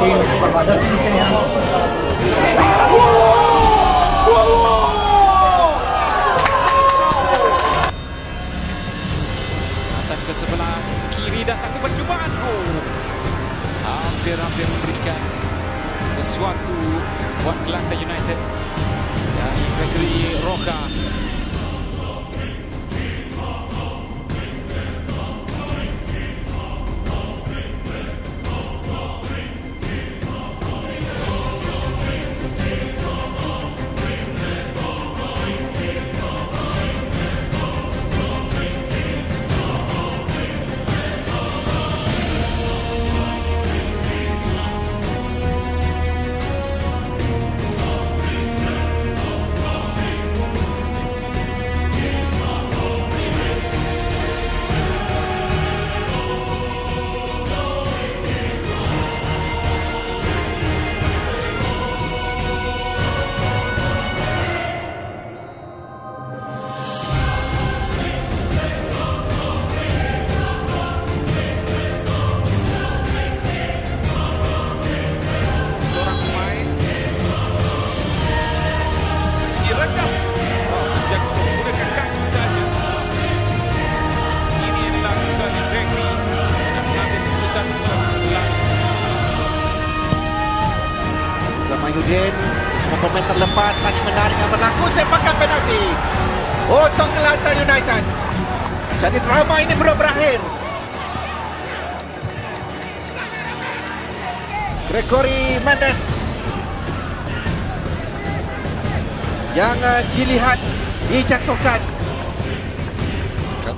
Hantar ke sebelah kiri dan satu percubaan. Oh. Hampir-hampir memberikan sesuatu buat Kelantan United. Dari Gregory Roka. Jamaluddin semua pemain terlepas tadi menarik yang berlaku. Sepakan penalti. Untuk Kelantan United. Jadi drama ini belum berakhir. Gregory Mendes. Yang uh, dilihat dijatuhkan. Untuk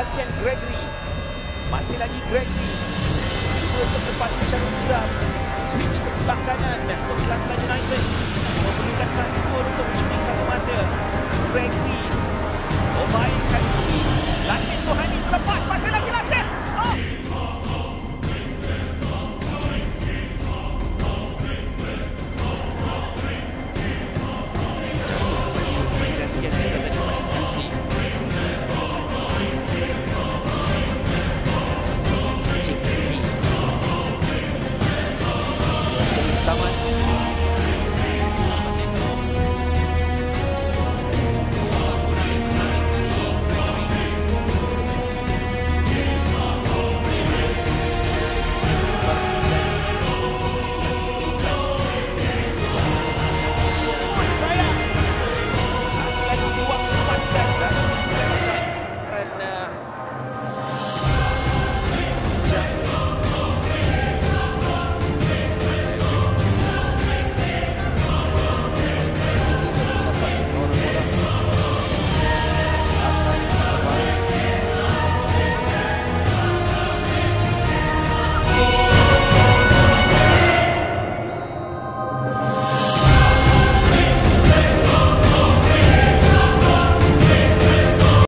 pemain gantian Gregory. Masih lagi Gregory. Cuba untuk lepasi Syarul Nizam switch ke sebelah kanan. Untuk Kelantan United. Memberikan satu gol untuk mencuri